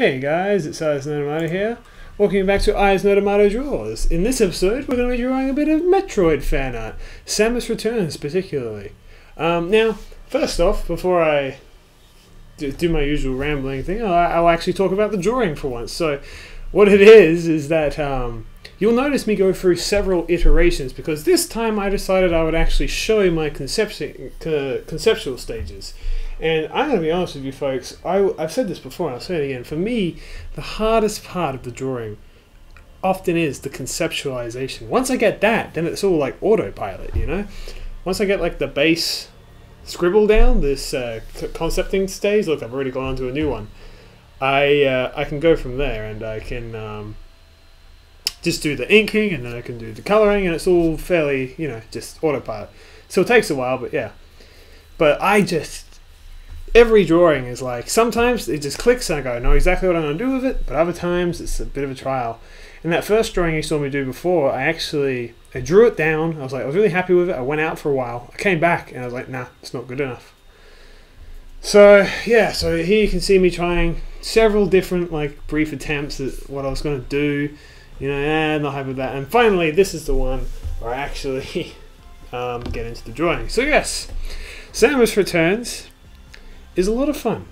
Hey guys, it's Ihasnotomato here. Welcome back to Ihasnotomato Draws. In this episode, we're going to be drawing a bit of Metroid fan art, Samus Returns particularly. Um, now, first off, before I do, my usual rambling thing, I'll, actually talk about the drawing for once. So, what it is, is that um, you'll notice me go through several iterations because this time I decided I would actually show my conceptual stages. And I'm going to be honest with you folks, I, I've said this before and I'll say it again. For me, the hardest part of the drawing often is the conceptualization. Once I get that, then it's all like autopilot, you know? Once I get like the base scribble down, this uh, concepting stage, look, I've already gone on to a new one. I, uh, I can go from there and I can um, just do the inking and then I can do the coloring and it's all fairly, you know, just autopilot. So it takes a while, but yeah. But I just every drawing is like sometimes it just clicks and I go, I know exactly what I'm going to do with it, but other times it's a bit of a trial. In that first drawing you saw me do before, I actually I drew it down. I was like, I was really happy with it. I went out for a while. I came back and I was like, nah, it's not good enough. So yeah, so here you can see me trying several different like brief attempts at what I was going to do. You know, eh, not happy with that. And finally, this is the one where I actually um, get into the drawing. So yes, Samus returns is a lot of fun.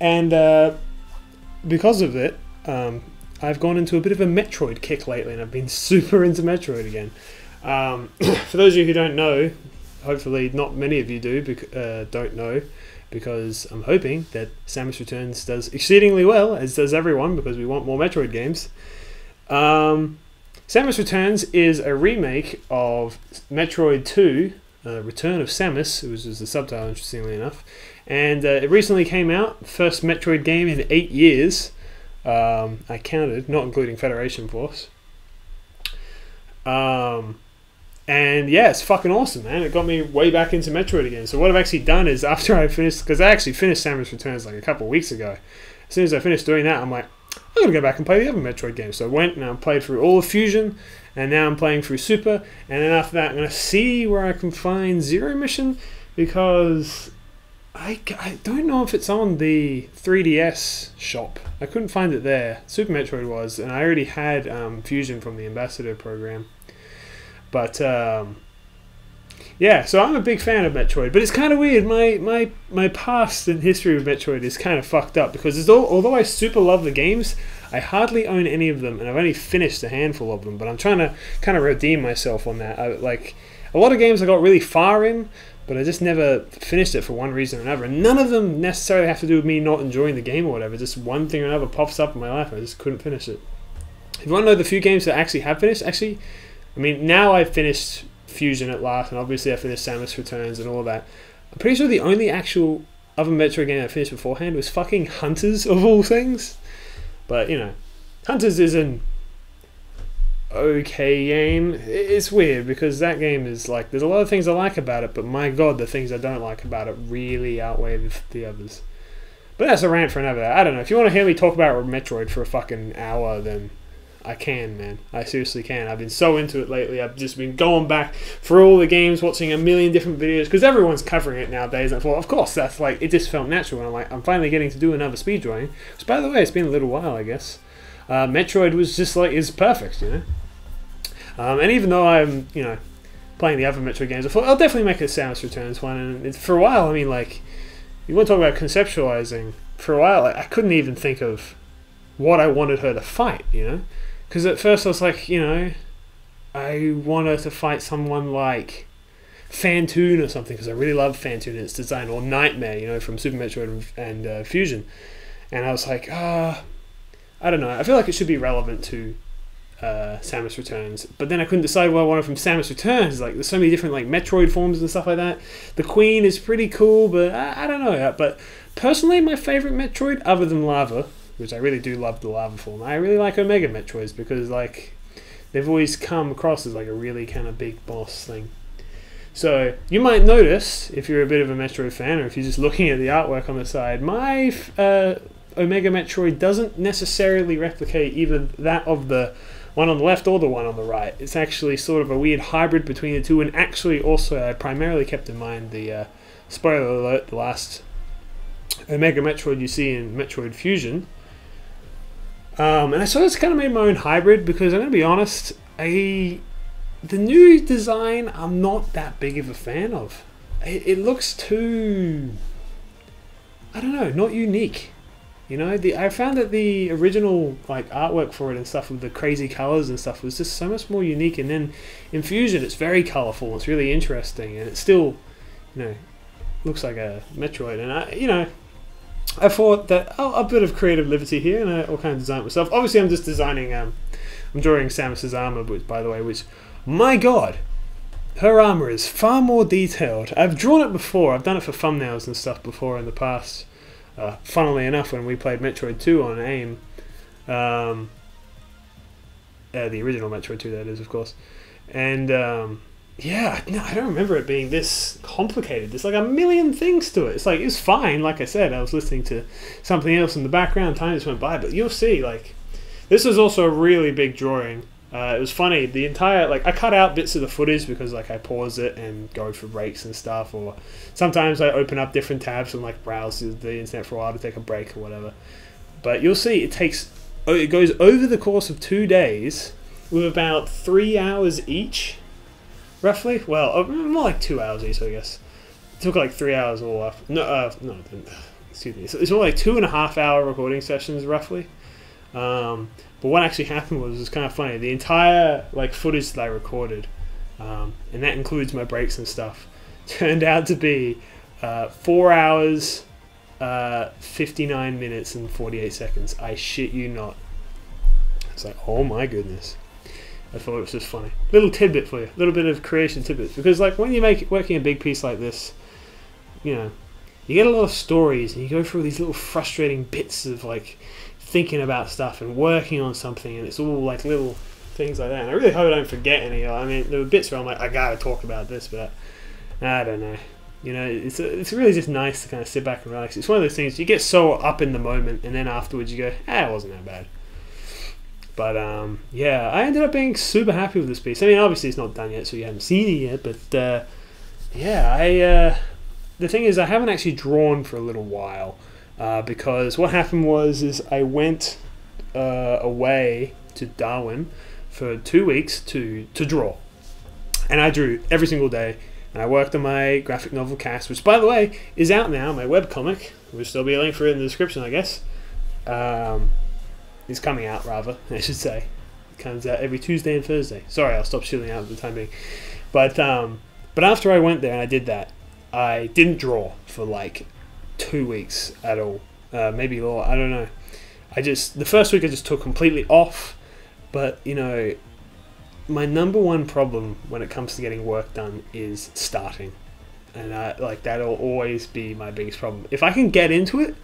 And uh, because of it, um, I've gone into a bit of a Metroid kick lately, and I've been super into Metroid again. Um, for those of you who don't know, hopefully not many of you do, uh, don't know, because I'm hoping that Samus Returns does exceedingly well, as does everyone, because we want more Metroid games. Um, Samus Returns is a remake of Metroid 2, uh, Return of Samus, which is the subtitle, interestingly enough. And uh, it recently came out, first Metroid game in eight years. Um, I counted, not including Federation Force. Um, and yeah, it's fucking awesome, man. It got me way back into Metroid again. So what I've actually done is after I finished, because I actually finished Samus Returns like a couple weeks ago. As soon as I finished doing that, I'm like, I'm gonna go back and play the other Metroid games. So I went and I played through all of Fusion, and now I'm playing through Super. And then after that, I'm gonna see where I can find Zero Mission because I, I don't know if it's on the 3DS shop. I couldn't find it there. Super Metroid was, and I already had um, Fusion from the Ambassador program. But um, yeah, so I'm a big fan of Metroid, but it's kind of weird. My my my past and history with Metroid is kind of fucked up because all, although I super love the games, I hardly own any of them, and I've only finished a handful of them. But I'm trying to kind of redeem myself on that. I, like a lot of games I got really far in, but I just never finished it for one reason or another. And none of them necessarily have to do with me not enjoying the game or whatever. Just one thing or another pops up in my life, and I just couldn't finish it. If you want to know the few games that I actually have finished, actually, I mean, now I've finished Fusion at last, and obviously I finished Samus Returns and all that. I'm pretty sure the only actual other Metroid game I finished beforehand was fucking Hunters of all things. But you know, Hunters is an okay game. It's weird because that game is like there's a lot of things I like about it, but my god, the things I don't like about it really outweigh the others. But that's a rant for another. I don't know. If you want to hear me talk about Metroid for a fucking hour, then I can, man. I seriously can. I've been so into it lately. I've just been going back for all the games, watching a million different videos because everyone's covering it nowadays. And I thought, of course, that's like it just felt natural. And I'm like, I'm finally getting to do another speed drawing. Which, by the way, it's been a little while, I guess. Uh, Metroid was just like is perfect, you know. Um, and even though I'm, you know, playing the other Metroid games, I'll definitely make a Samus Returns one. And for a while, I mean, like, you want to talk about conceptualizing. For a while, I couldn't even think of what I wanted her to fight, you know? Because at first I was like, you know, I want her to fight someone like Fantoon or something, because I really love Fantoon and its design, or Nightmare, you know, from Super Metroid and, and uh, Fusion. And I was like, ah, uh, I don't know. I feel like it should be relevant to uh, Samus Returns. But then I couldn't decide what I wanted from Samus Returns. Like, there's so many different like Metroid forms and stuff like that. The Queen is pretty cool, but I, I don't know. But personally, my favorite Metroid, other than Lava, which I really do love the Lava form, I really like Omega Metroids because like they've always come across as like a really kind of big boss thing. So you might notice if you're a bit of a Metroid fan, or if you're just looking at the artwork on the side, my uh, Omega Metroid doesn't necessarily replicate either that of the one on the left or the one on the right. It's actually sort of a weird hybrid between the two, and actually also I primarily kept in mind the uh, spoiler alert: the last Omega Metroid you see in Metroid Fusion Um, and I sort of kind of made my own hybrid because I'm going to be honest, I the new design I'm not that big of a fan of. It, it looks too, I don't know, not unique. You know, the I found that the original like artwork for it and stuff with the crazy colors and stuff was just so much more unique. And then in Fusion, it's very colorful. It's really interesting, and it still, you know, looks like a Metroid. And I, you know, I thought that oh, a bit of creative liberty here, and I will kind of design it myself. Obviously, I'm just designing. Um, I'm drawing Samus's armor, which, by the way, which, my God, her armor is far more detailed. I've drawn it before. I've done it for thumbnails and stuff before in the past. Uh, funnily enough, when we played Metroid 2 on AIM, um, uh, the original Metroid 2, that is, of course, and um, yeah, no, I don't remember it being this complicated. There's like a million things to it. It's like it's fine. Like I said, I was listening to something else in the background. Time just went by, but you'll see. Like this is also a really big drawing. Uh, it was funny. The entire like I cut out bits of the footage because like I pause it and go for breaks and stuff, or sometimes I open up different tabs and like browse the internet for a while to take a break or whatever. But you'll see it takes it goes over the course of two days with about three hours each roughly. Well, uh, more like two hours each, I guess. It took like three hours all up. No, uh, no, excuse me. it's more like two and a half hour recording sessions, roughly. Um, but what actually happened was, was kind of funny. The entire like footage that I recorded, um, and that includes my breaks and stuff, turned out to be uh, four hours, uh, fifty nine minutes and forty eight seconds. I shit you not. It's like, oh my goodness. I thought it was just funny. Little tidbit for you, a little bit of creation tidbit. Because like when you make working a big piece like this, you know, you get a lot of stories and you go through these little frustrating bits of like thinking about stuff and working on something, and it's all like little things like that. And I really hope I don't forget any. I mean, there were bits where I'm like, I gotta talk about this, but I don't know. You know, it's it's really just nice to kind of sit back and relax. It's one of those things you get so up in the moment, and then afterwards you go, ah, it wasn't that bad. But um, yeah, I ended up being super happy with this piece. I mean, obviously it's not done yet, so you haven't seen it yet. But uh, yeah, I uh, the thing is, I haven't actually drawn for a little while uh, because what happened was is I went uh, away to Darwin for two weeks to to draw, and I drew every single day. And I worked on my graphic novel Kass, which, by the way, is out now. My web comic, which there'll be a link for it in the description, I guess. Um, is coming out rather, I should say. It comes out every Tuesday and Thursday. Sorry, I'll stop shooting out for the time being. But um, but after I went there and I did that, I didn't draw for like two weeks at all. Uh, maybe more. I don't know. I just the first week I just took completely off. But you know, my number one problem when it comes to getting work done is starting, and I, like that'll always be my biggest problem. If I can get into it,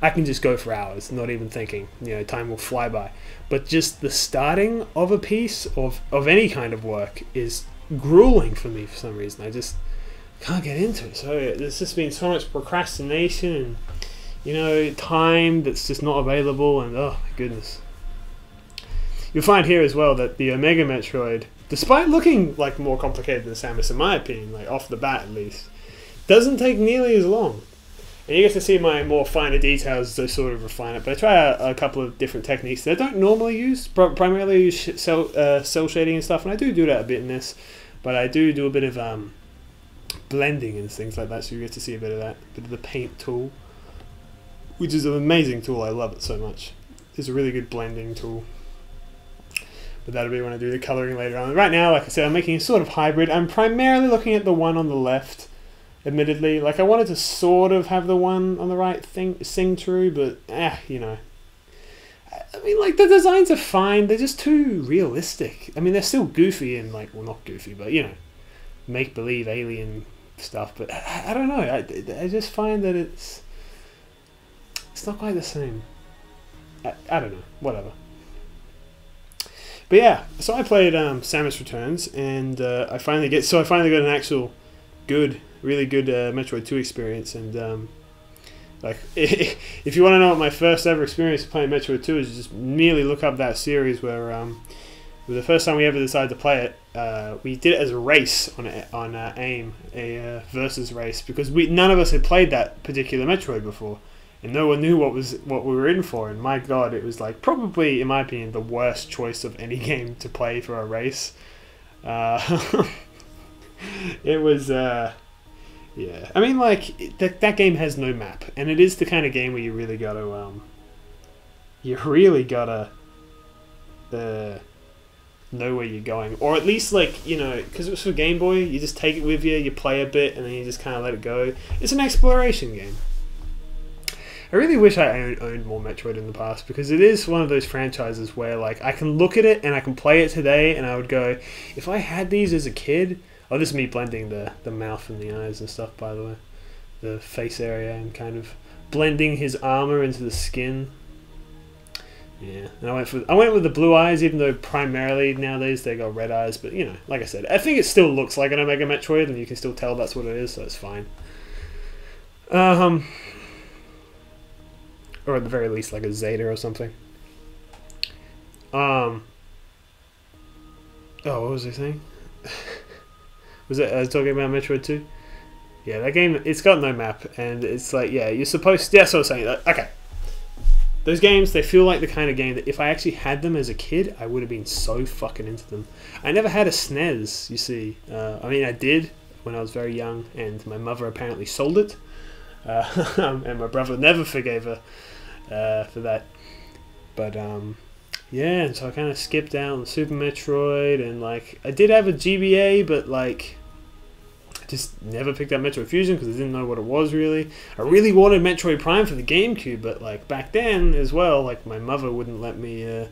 I can just go for hours, not even thinking. You know, time will fly by. But just the starting of a piece of of any kind of work is grueling for me for some reason. I just can't get into it. So there's just been so much procrastination and you know time that's just not available. And oh my goodness. You'll find here as well that the Omega Metroid, despite looking like more complicated than Samus, in my opinion, like off the bat at least, doesn't take nearly as long. And you get to see my more finer details as I sort of refine it. But I try a, a couple of different techniques that I don't normally use. primarily use cell, uh, cell shading and stuff, and I do do that a bit in this. But I do do a bit of um, blending and things like that, so you get to see a bit of that. Bit of the paint tool, which is an amazing tool. I love it so much. It's a really good blending tool. But that'll be when I do the coloring later on. Right now, like I said, I'm making a sort of hybrid. I'm primarily looking at the one on the left admittedly. Like I wanted to sort of have the one on the right thing sing true, but eh, you know. I mean, like the designs are fine. They're just too realistic. I mean, they're still goofy and like, well, not goofy, but you know, make believe alien stuff. But I, I don't know. I, I just find that it's it's not quite the same. I, I don't know. Whatever. But yeah, so I played um, Samus Returns, and uh, I finally get so I finally got an actual good really good uh, Metroid Two experience, and um, like if you want to know what my first ever experience playing Metroid Two is, just merely look up that series where um, the first time we ever decided to play it, uh, we did it as a race on on uh, AIM, a uh, versus race, because we none of us had played that particular Metroid before, and no one knew what was what we were in for. And my god, it was like probably, in my opinion, the worst choice of any game to play for a race. Uh, it was, uh, yeah. I mean, like that that game has no map, and it is the kind of game where you really gotta, um, you really gotta, uh, know where you're going, or at least like you know, because it was for Game Boy, you just take it with you, you play a bit, and then you just kind of let it go. It's an exploration game. I really wish I owned, more Metroid in the past because it is one of those franchises where like I can look at it and I can play it today and I would go, if I had these as a kid, oh this is me blending the the mouth and the eyes and stuff by the way, the face area and kind of blending his armor into the skin. Yeah, and I went for I went with the blue eyes, even though primarily nowadays they got red eyes. But you know, like I said, I think it still looks like an Omega Metroid, and you can still tell that's what it is, so it's fine. Um, or at the very least like a Zeta or something. Um. Oh, what was I saying? was it? I was talking about Metroid Two. Yeah, that game. It's got no map, and it's like, yeah, you're supposed. Yeah, so I was saying. That, okay. Those games, they feel like the kind of game that if I actually had them as a kid, I would have been so fucking into them. I never had a SNES, you see. Uh, I mean, I did when I was very young, and my mother apparently sold it. Uh, and my brother never forgave her uh, for that. But um, yeah, and so I kind of skipped out on Super Metroid, and like I did have a GBA, but like just never picked up Metroid Fusion because I didn't know what it was really. I really wanted Metroid Prime for the GameCube, but like back then as well, like my mother wouldn't let me uh,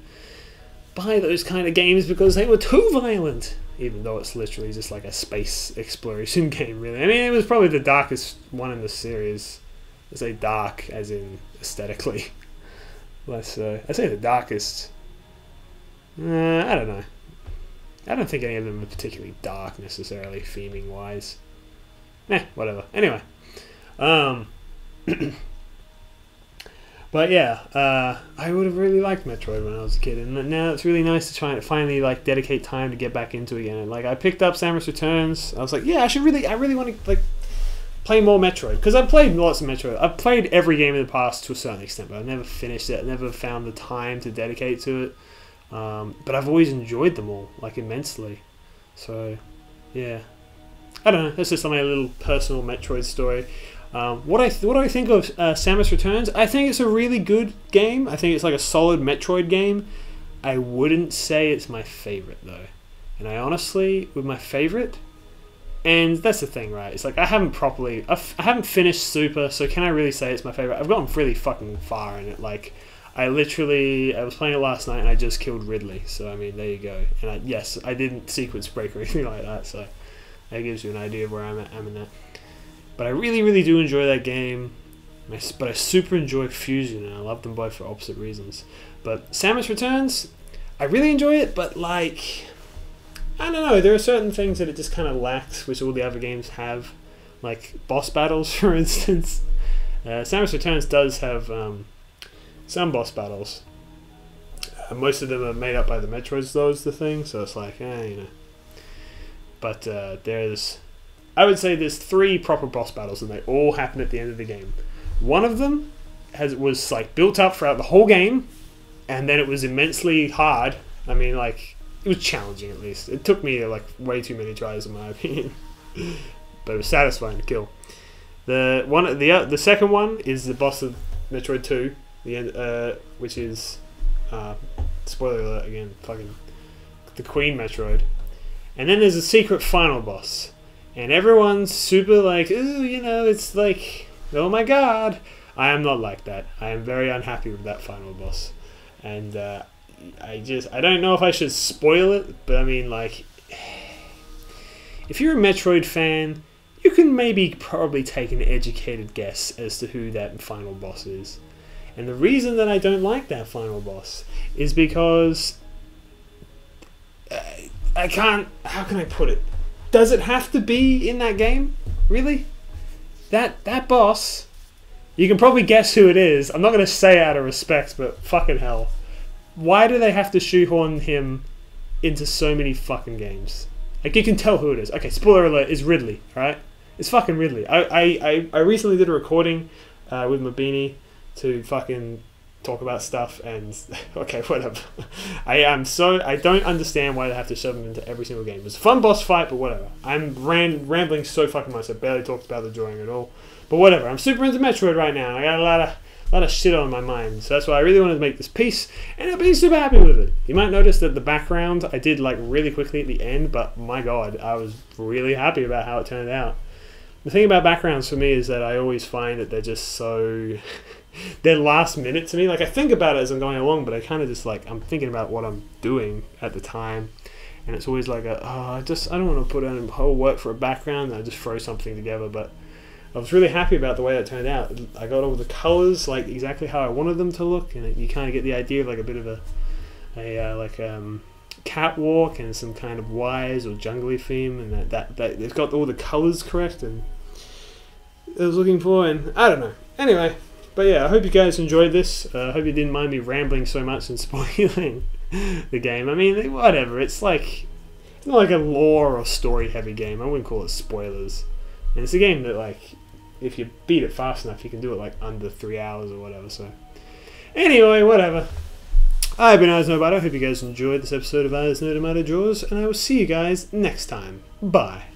buy those kind of games because they were too violent. Even though it's literally just like a space exploration game, really. I mean, it was probably the darkest one in the series. I say dark as in aesthetically. Less so. I say the darkest. Uh, I don't know. I don't think any of them are particularly dark necessarily, theming wise. Eh, whatever. Anyway. Um. but yeah, uh, I would have really liked Metroid when I was a kid, and now it's really nice to try and finally like dedicate time to get back into it again. Like I picked up Samus Returns. I was like, yeah, I should really, I really want to like play more Metroid because I've played lots of Metroid. I've played every game in the past to a certain extent, but I've never finished it. I never found the time to dedicate to it. Um, but I've always enjoyed them all like immensely. So, yeah, I don't know. That's just my little personal Metroid story. Um, what I what do I think of uh, Samus Returns? I think it's a really good game. I think it's like a solid Metroid game. I wouldn't say it's my favorite though, and I honestly, with my favorite, and that's the thing, right? It's like I haven't properly, I've, I haven't finished Super, so can I really say it's my favorite? I've gotten really fucking far in it. Like, I literally, I was playing it last night and I just killed Ridley. So I mean, there you go. And I, yes, I didn't sequence break or anything like that. So that gives you an idea of where I'm at. I'm in that. But I really, really do enjoy that game. But I super enjoy Fusion, and I love them both for opposite reasons. But Samus Returns, I really enjoy it, but like, I don't know. There are certain things that it just kind of lacks, which all the other games have, like boss battles, for instance. Uh, Samus Returns does have um, some boss battles. Uh, most of them are made up by the Metroids, though, is the thing. So it's like, eh, you know. But uh, there's I would say there's three proper boss battles, and they all happen at the end of the game. One of them has was like built up throughout the whole game, and then it was immensely hard. I mean, like it was challenging at least. It took me like way too many tries, in my opinion, but it was satisfying to kill. The one, the uh, the second one is the boss of Metroid Two, the end, uh, which is uh, spoiler alert again, fucking the Queen Metroid, and then there's a secret final boss and everyone's super like, ooh, you know, it's like, oh my god. I am not like that. I am very unhappy with that final boss, and uh, I just I don't know if I should spoil it, but I mean like, if you're a Metroid fan, you can maybe probably take an educated guess as to who that final boss is. And the reason that I don't like that final boss is because I can't. How can I put it? Does it have to be in that game? Really? That that boss, you can probably guess who it is. I'm not going to say out of respect, but fucking hell. Why do they have to shoehorn him into so many fucking games? Like you can tell who it is. Okay, spoiler alert is Ridley, right? It's fucking Ridley. I I, I, I recently did a recording uh, with Mabini to fucking talk about stuff and okay, whatever. I am so I don't understand why they have to shove them into every single game. It's a fun boss fight, but whatever. I'm ran, rambling so fucking much. I barely talked about the drawing at all. But whatever. I'm super into Metroid right now. I got a lot of a lot of shit on my mind. So that's why I really wanted to make this piece, and I've been super happy with it. You might notice that the background I did like really quickly at the end, but my god, I was really happy about how it turned out. The thing about backgrounds for me is that I always find that they're just so they're last minute to me. Like I think about it as I'm going along, but I kind of just like I'm thinking about what I'm doing at the time, and it's always like a, oh, I just I don't want to put in whole work for a background. I just throw something together, but I was really happy about the way that turned out. I got all the colors like exactly how I wanted them to look, and you kind of get the idea of like a bit of a, a uh, like um, catwalk and some kind of wise or jungly theme, and that, that that it's got all the colors correct, and I was looking for, and I don't know. Anyway, but yeah, I hope you guys enjoyed this. Uh, I hope you didn't mind me rambling so much and spoiling the game. I mean, whatever. It's like it's not like a lore or story heavy game. I wouldn't call it spoilers. And it's a game that like if you beat it fast enough, you can do it like under three hours or whatever. So anyway, whatever. I've been Eyes. I hope you guys enjoyed this episode of Eyes No Jaws, and I will see you guys next time. Bye.